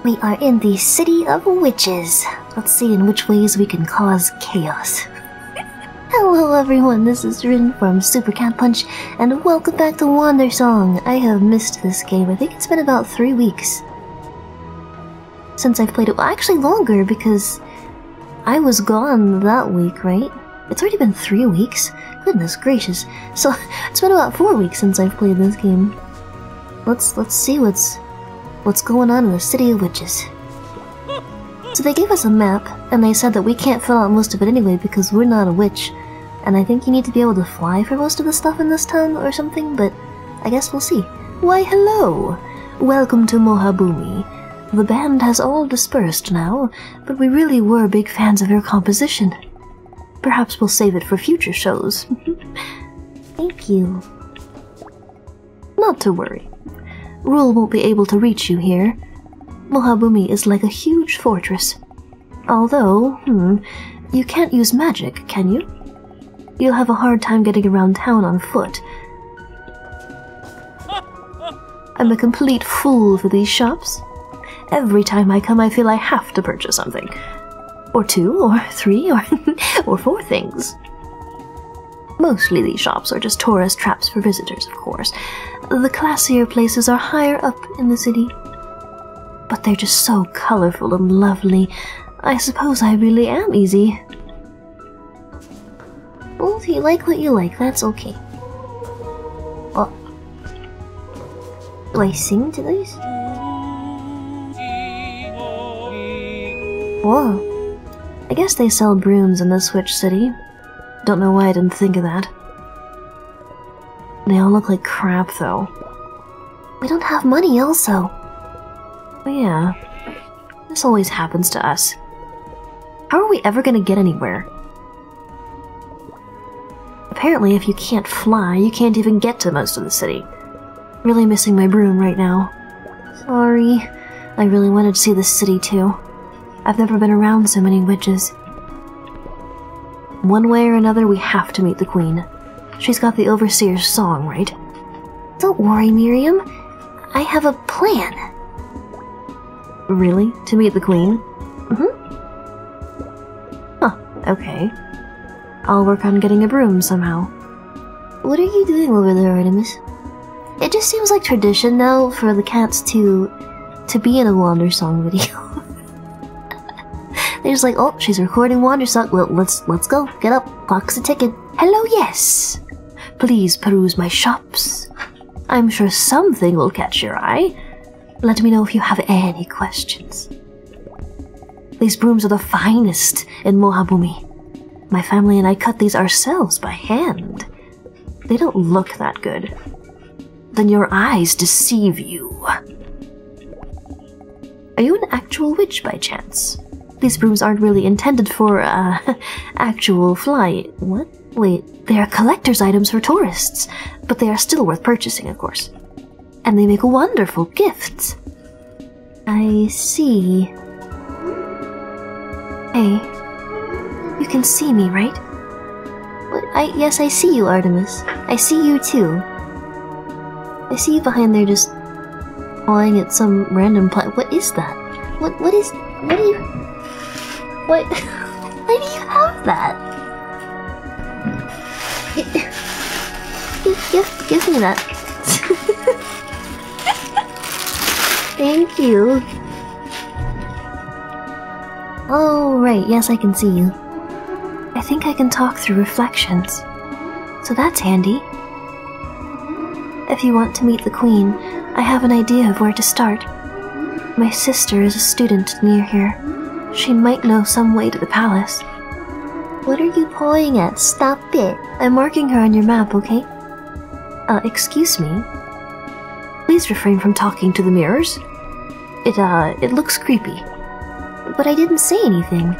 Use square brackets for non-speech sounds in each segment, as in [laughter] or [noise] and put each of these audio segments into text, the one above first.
We are in the City of Witches. Let's see in which ways we can cause chaos. [laughs] Hello everyone, this is Rin from Super Cat Punch, and welcome back to Wandersong. I have missed this game. I think it's been about three weeks since I've played it. Well, actually longer, because I was gone that week, right? It's already been three weeks? Goodness gracious. [laughs] So, it's been about four weeks since I've played this game. Let's, let's see what's what's going on in the City of Witches. So they gave us a map, and they said that we can't fill out most of it anyway because we're not a witch. And I think you need to be able to fly for most of the stuff in this town or something, but I guess we'll see. Why, hello! Welcome to Mohabumi. The band has all dispersed now, but we really were big fans of your composition. Perhaps we'll save it for future shows. [laughs] Thank you. Not to worry. Rule won't be able to reach you here. Mohabumi is like a huge fortress. Although, hmm, you can't use magic, can you? You'll have a hard time getting around town on foot. I'm a complete fool for these shops. Every time I come, I feel I have to purchase something. Or two, or three, or, [laughs] or four things. Mostly these shops are just tourist traps for visitors, of course. The classier places are higher up in the city. But they're just so colorful and lovely. I suppose I really am easy. Well, if you like what you like, that's okay. What? Do I sing to these? Whoa. I guess they sell brooms in the Switch City. Don't know why I didn't think of that. They all look like crap, though. We don't have money, also. But yeah. This always happens to us. How are we ever gonna get anywhere? Apparently, if you can't fly, you can't even get to most of the city. Really missing my broom right now. Sorry. I really wanted to see the city too. I've never been around so many witches. One way or another, we have to meet the Queen. She's got the Overseer's song, right? Don't worry, Miriam. I have a plan. Really? To meet the Queen? Mm-hmm. Huh, okay. I'll work on getting a broom somehow. What are you doing over there, Artemis? It just seems like tradition now for the cats to to be in a Wandersong [laughs] video. They're just like, oh, she's recording Wandersong. Well, let's let's go. Get up. Clock's a ticking. Hello, yes. Please peruse my shops. I'm sure something will catch your eye. Let me know if you have any questions. These brooms are the finest in Mohabumi. My family and I cut these ourselves by hand. They don't look that good. Then your eyes deceive you. Are you an actual witch by chance? These brooms aren't really intended for, uh, [laughs] actual fly. What? Wait, they are collector's items for tourists, but they are still worth purchasing, of course. And they make wonderful gifts. I see. Hey, you can see me, right? I yes, I see you, Artemis. I see you too. I see you behind there, just pawing at some random plant. What is that? What? What is? What are you? What? [laughs] Why do you have that? Give, give, give me that. [laughs] Thank you. Oh, right, yes, I can see you. I think I can talk through reflections. So that's handy. If you want to meet the Queen, I have an idea of where to start. My sister is a student near here. She might know some way to the palace. What are you pawing at? Stop it. I'm marking her on your map, okay? Uh, excuse me? Please refrain from talking to the mirrors. It, uh, it looks creepy. But I didn't say anything.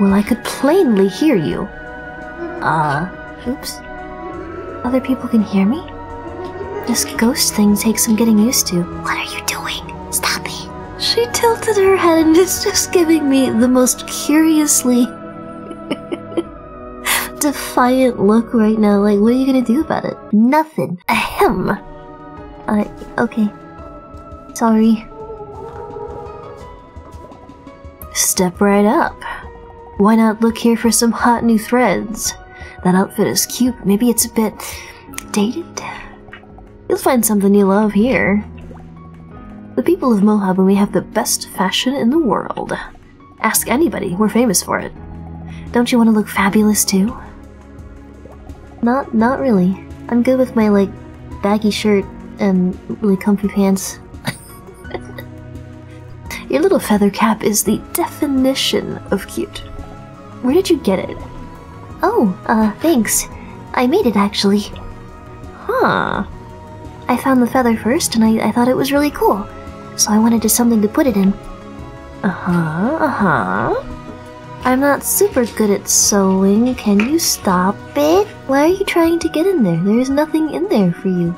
Well, I could plainly hear you. Uh, oops. Other people can hear me? This ghost thing takes some getting used to. What are you doing? Stop it. She tilted her head and is just giving me the most curiously [laughs] defiant look right now. Like, what are you gonna do about it? Nothing. Ahem. I. Okay. Sorry. Step right up. Why not look here for some hot new threads? That outfit is cute, maybe it's a bit dated? You'll find something you love here. The people of Mohabumi have the best fashion in the world. Ask anybody, we're famous for it. Don't you want to look fabulous too? Not, not really. I'm good with my, like, baggy shirt and really comfy pants. [laughs] Your little feather cap is the definition of cute. Where did you get it? Oh, uh, thanks. I made it actually. Huh. I found the feather first and I, I thought it was really cool, so I wanted to something to put it in. Uh huh, uh huh. I'm not super good at sewing. Can you stop it? Why are you trying to get in there? There's nothing in there for you.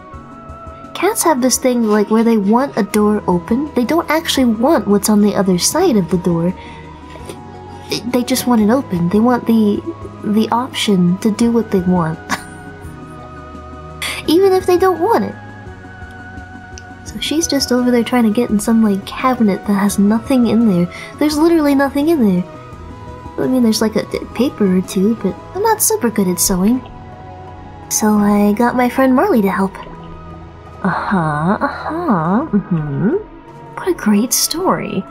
Cats have this thing like where they want a door open. They don't actually want what's on the other side of the door. They just want it open. They want the the option to do what they want. [laughs] Even if they don't want it. So she's just over there trying to get in some like cabinet that has nothing in there. There's literally nothing in there. I mean, there's like a, paper or two, but I'm not super good at sewing. So I got my friend Marley to help. Uh-huh, uh-huh, mm-hmm. What a great story.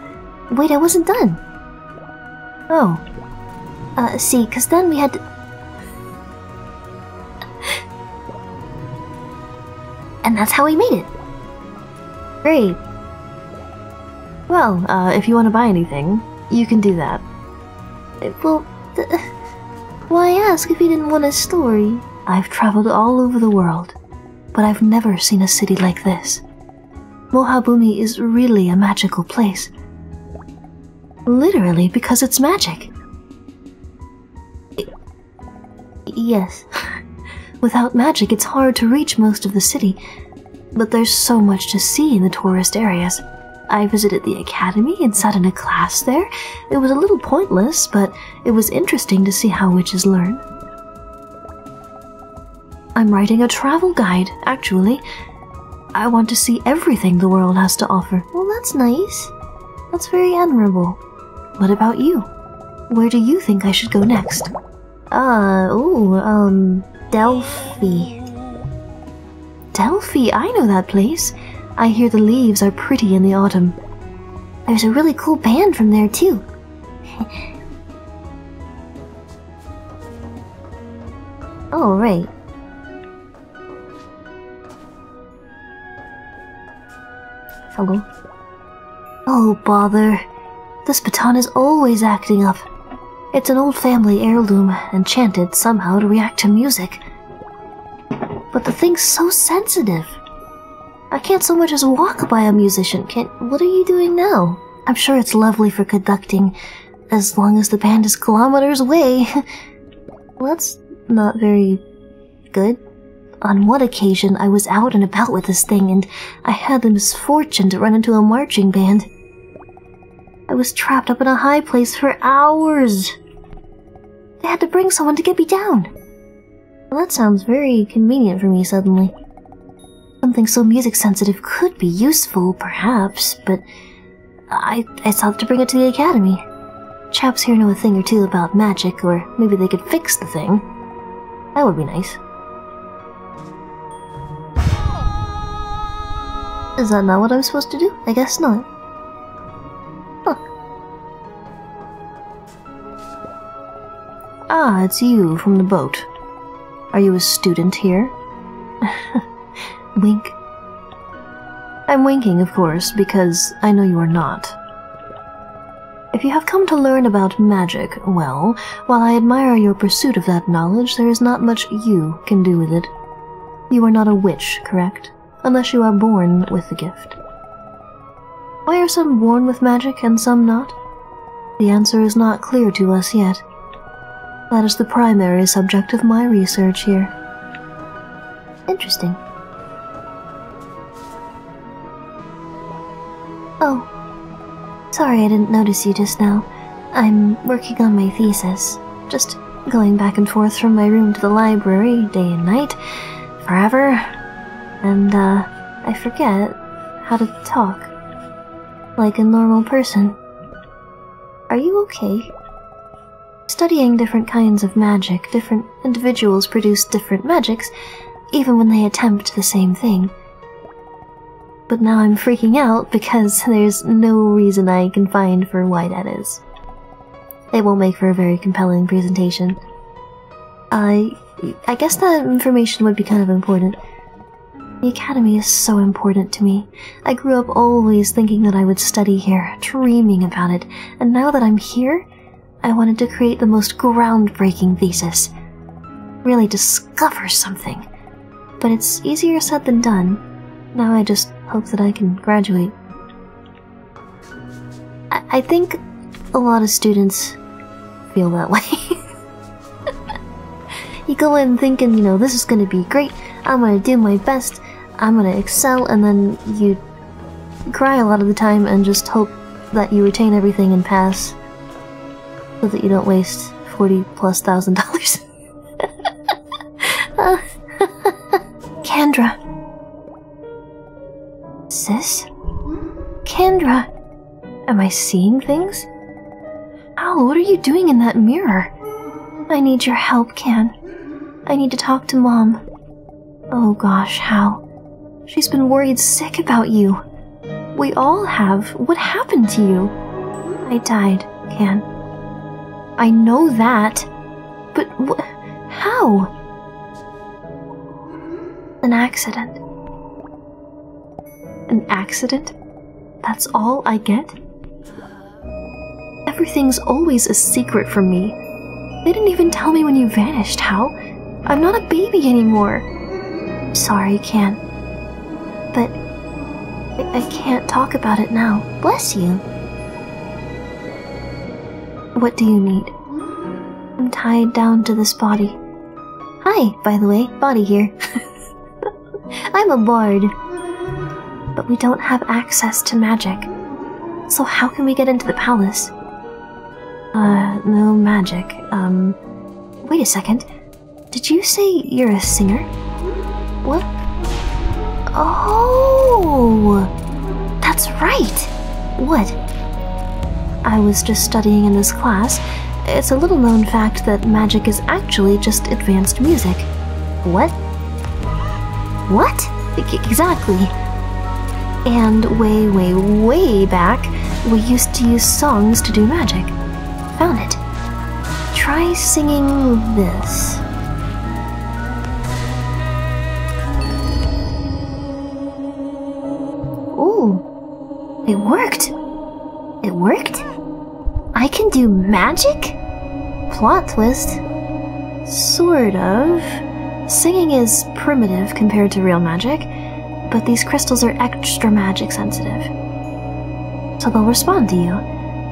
Wait, I wasn't done. Oh. Uh, see, cause then we had to... [laughs] and that's how we made it. Great. Well, uh, if you want to buy anything, you can do that. Well, [laughs] why ask if you didn't want a story? I've traveled all over the world, but I've never seen a city like this. Mohabumi is really a magical place. Literally because it's magic. yes. [laughs] Without magic, it's hard to reach most of the city, but there's so much to see in the tourist areas. I visited the academy and sat in a class there. It was a little pointless, but it was interesting to see how witches learn. I'm writing a travel guide, actually. I want to see everything the world has to offer. Well, that's nice. That's very admirable. What about you? Where do you think I should go next? Uh, ooh, um, Delphi. Delphi, I know that place. I hear the leaves are pretty in the autumn. There's a really cool band from there, too. [laughs] oh, right. Hello. Oh, bother. This baton is always acting up. It's an old family heirloom, enchanted somehow to react to music. But the thing's so sensitive. I can't so much as walk by a musician. Can what are you doing now? I'm sure it's lovely for conducting, as long as the band is kilometers away. [laughs] well, that's not very good. On one occasion, I was out and about with this thing, and I had the misfortune to run into a marching band. I was trapped up in a high place for hours. They had to bring someone to get me down. Well, that sounds very convenient for me suddenly. Something so music sensitive could be useful, perhaps, but I, I thought to bring it to the academy. Chaps here know a thing or two about magic, or maybe they could fix the thing. That would be nice. Is that not what I'm supposed to do? I guess not. Huh. Ah, it's you from the boat. Are you a student here? Wink. I'm winking, of course, because I know you are not. If you have come to learn about magic, well, while I admire your pursuit of that knowledge, there is not much you can do with it. You are not a witch, correct? Unless you are born with the gift. Why are some born with magic and some not? The answer is not clear to us yet. That is the primary subject of my research here. Interesting. Oh. Sorry I didn't notice you just now. I'm working on my thesis. Just going back and forth from my room to the library, day and night, forever. And, uh, I forget how to talk. Like a normal person. Are you okay? Studying different kinds of magic, different individuals produce different magics, even when they attempt the same thing. But now I'm freaking out because [laughs] there's no reason I can find for why that is. It won't make for a very compelling presentation. I... I guess that information would be kind of important. The academy is so important to me. I grew up always thinking that I would study here, dreaming about it, and now that I'm here, I wanted to create the most groundbreaking thesis. Really discover something. But it's easier said than done. Now I just hope that I can graduate. I, I think a lot of students feel that way. [laughs] you go in thinking, you know, this is gonna be great, I'm gonna do my best, I'm gonna excel, and then you cry a lot of the time and just hope that you retain everything and pass so that you don't waste 40 plus thousand dollars. [laughs] Kendra. Sis? Kendra! Am I seeing things? Al, what are you doing in that mirror? I need your help, Can. I need to talk to Mom. Oh gosh, how? She's been worried sick about you. We all have. What happened to you? I died, Can. I know that. But wh- how? An accident. An accident? That's all I get? Everything's always a secret from me. They didn't even tell me when you vanished, Hal. I'm not a baby anymore. Sorry, Can. But I, I can't talk about it now. Bless you. What do you need? I'm tied down to this body. Hi, by the way, body here. [laughs] I'm a bard but we don't have access to magic. So how can we get into the palace? Uh, no magic. Um, wait a second. Did you say you're a singer? What? Oh! That's right! What? I was just studying in this class. It's a little known fact that magic is actually just advanced music. What? What? Exactly. And way, way, way back, we used to use songs to do magic. Found it. Try singing this. Ooh, it worked. It worked? I can do magic? Plot twist. Sort of. Singing is primitive compared to real magic but these crystals are extra magic sensitive. So they'll respond to you.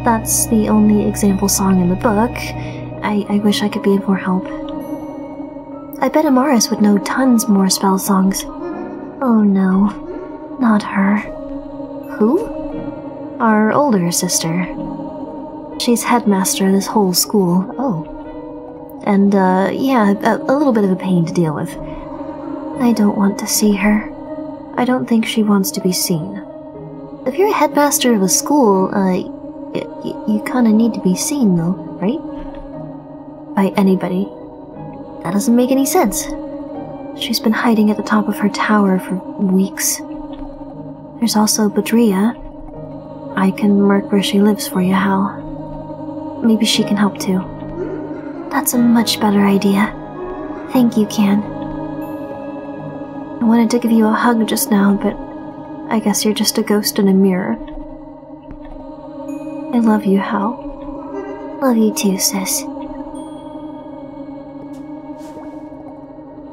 That's the only example song in the book. I, I wish I could be of more help. I bet Amaris would know tons more spell songs. Oh no, not her. Who? Our older sister. She's headmaster of this whole school. Oh. And, uh, yeah, a, a little bit of a pain to deal with. I don't want to see her. I don't think she wants to be seen. If you're a headmaster of a school, uh, you kinda need to be seen though, right? By anybody. That doesn't make any sense. She's been hiding at the top of her tower for weeks. There's also Badria. I can mark where she lives for you, Hal. Maybe she can help too. That's a much better idea. Thank you, Can. I wanted to give you a hug just now, but I guess you're just a ghost in a mirror. I love you, Hal. Love you too, sis.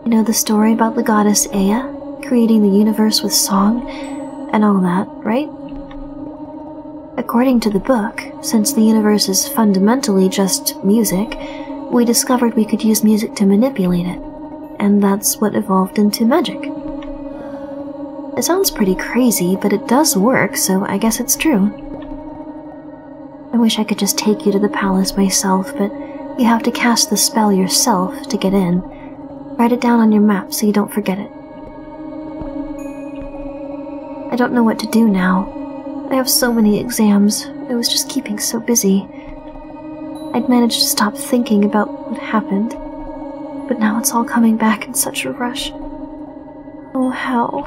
You know the story about the goddess Eya creating the universe with song and all that, right? According to the book, since the universe is fundamentally just music, we discovered we could use music to manipulate it, and that's what evolved into magic. It sounds pretty crazy, but it does work, so I guess it's true. I wish I could just take you to the palace myself, but you have to cast the spell yourself to get in. Write it down on your map so you don't forget it. I don't know what to do now. I have so many exams. I was just keeping so busy. I'd managed to stop thinking about what happened. But now it's all coming back in such a rush. Oh, Hal.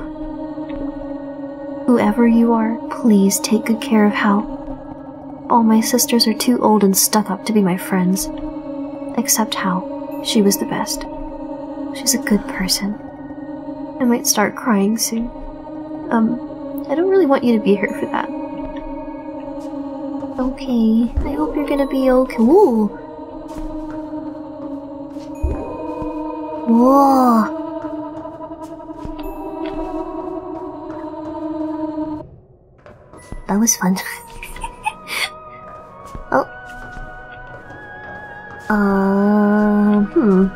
Whoever you are, please take good care of Hal. All my sisters are too old and stuck up to be my friends. Except Hal. She was the best. She's a good person. I might start crying soon. Um, I don't really want you to be here for that. Okay, I hope you're gonna be okay. Ooh! Whoa! That was fun. [laughs] oh. Uh, hmm.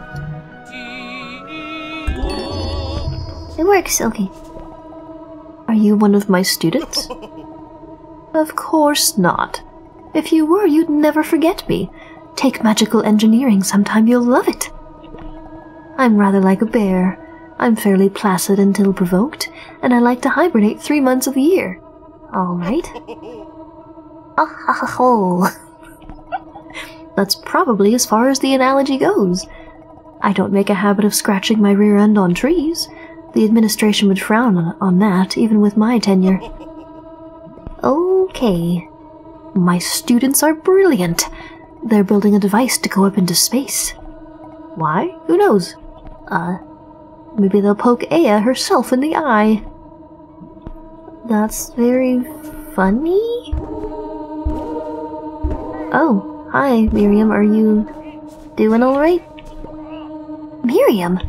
It works, okay. You one of my students? [laughs] of course not. If you were, you'd never forget me. Take magical engineering sometime, you'll love it. I'm rather like a bear. I'm fairly placid until provoked, and I like to hibernate three months of the year. All right. Ah ha ha ho. That's probably as far as the analogy goes. I don't make a habit of scratching my rear end on trees. The administration would frown on that, even with my tenure. Okay. My students are brilliant. They're building a device to go up into space. Why? Who knows? Uh, maybe they'll poke Eya herself in the eye. That's very funny? Oh, hi, Miriam. Are you doing alright? Miriam?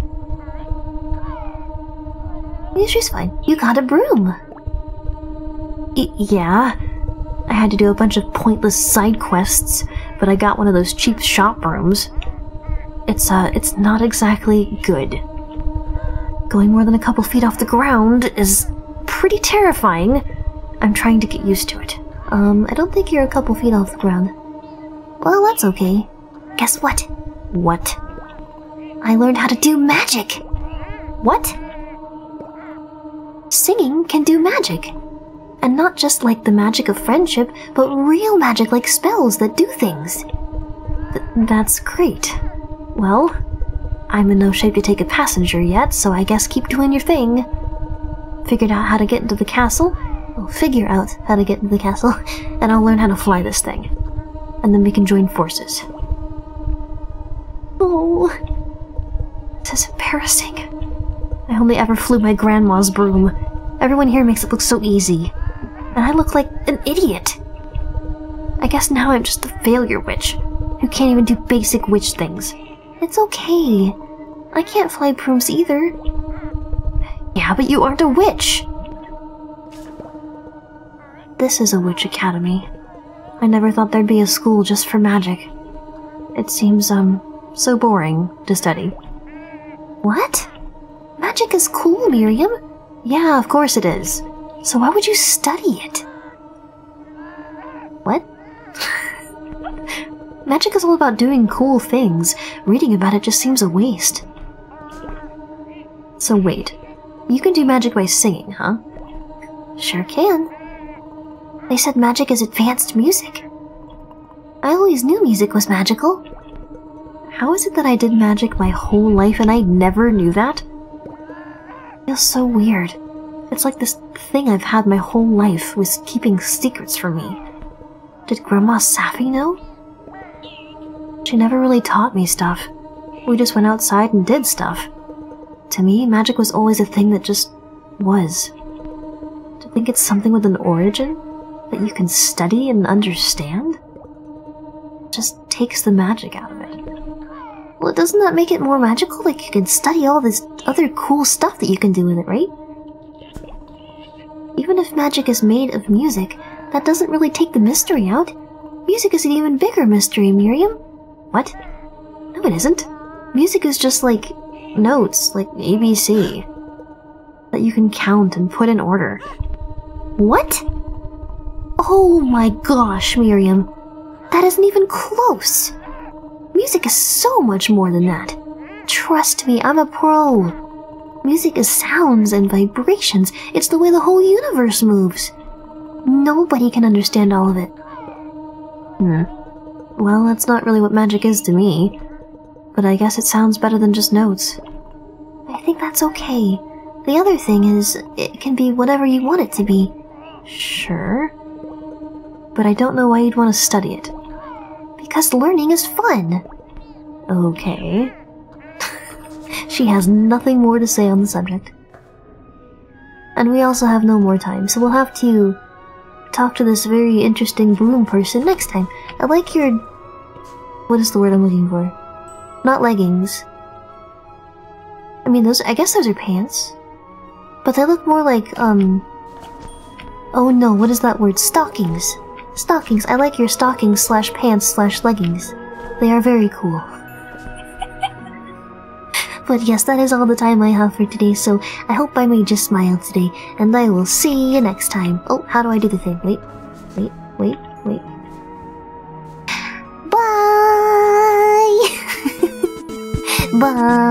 Yeah, she's fine. You got a broom. Y yeah. I had to do a bunch of pointless side quests, but I got one of those cheap shop brooms. It's, uh, it's not exactly good. Going more than a couple feet off the ground is pretty terrifying. I'm trying to get used to it. Um, I don't think you're a couple feet off the ground. Well, that's okay. Guess what? What? I learned how to do magic! What? Singing can do magic. And not just like the magic of friendship, but real magic like spells that do things. Th that's great. Well, I'm in no shape to take a passenger yet, so I guess keep doing your thing. Figured out how to get into the castle? I'll figure out how to get into the castle, [laughs] and I'll learn how to fly this thing. And then we can join forces. Oh, this is embarrassing. I only ever flew my grandma's broom. Everyone here makes it look so easy. And I look like an idiot. I guess now I'm just a failure witch, who can't even do basic witch things. It's okay. I can't fly brooms either. Yeah, but you aren't a witch! This is a witch academy. I never thought there'd be a school just for magic. It seems, um, so boring to study. What? Magic is cool, Miriam. Yeah, of course it is. So why would you study it? What? [laughs] Magic is all about doing cool things. Reading about it just seems a waste. So wait, you can do magic by singing, huh? Sure can. They said magic is advanced music. I always knew music was magical. How is it that I did magic my whole life and I never knew that? Feels so weird. It's like this thing I've had my whole life was keeping secrets from me. Did Grandma Safi know? She never really taught me stuff. We just went outside and did stuff. To me, magic was always a thing that just was. To think it's something with an origin that you can study and understand just takes the magic out of it. Well, doesn't that make it more magical? Like you can study all this other cool stuff that you can do with it, right? Even if magic is made of music, that doesn't really take the mystery out. Music is an even bigger mystery, Miriam. What? No, it isn't. Music is just like notes, like ABC, that you can count and put in order. What? Oh my gosh, Miriam. That isn't even close. Music is so much more than that. Trust me, I'm a pro. Music is sounds and vibrations. It's the way the whole universe moves. Nobody can understand all of it. Hmm. Well, that's not really what magic is to me. But I guess it sounds better than just notes. I think that's okay. The other thing is, it can be whatever you want it to be. Sure. But I don't know why you'd want to study it. Because learning is fun. Okay. [laughs] she has nothing more to say on the subject. And we also have no more time, so we'll have to talk to this very interesting broom person next time. I like your... What is the word I'm looking for? Not leggings. I mean, those- I guess those are pants. But they look more like, um... Oh no, what is that word? Stockings. Stockings. I like your stockings slash pants slash leggings. They are very cool. But yes, that is all the time I have for today, so I hope I made you smile today, and I will see you next time. Oh, how do I do the thing? Wait, wait, wait, wait. Bye! [laughs] Bye!